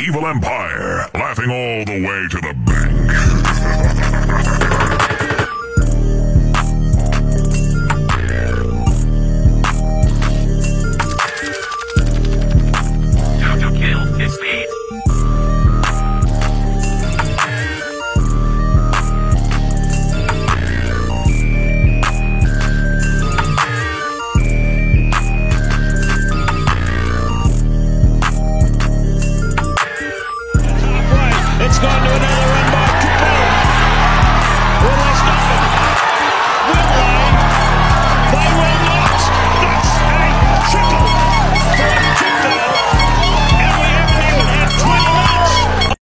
Evil Empire, laughing all the way to the.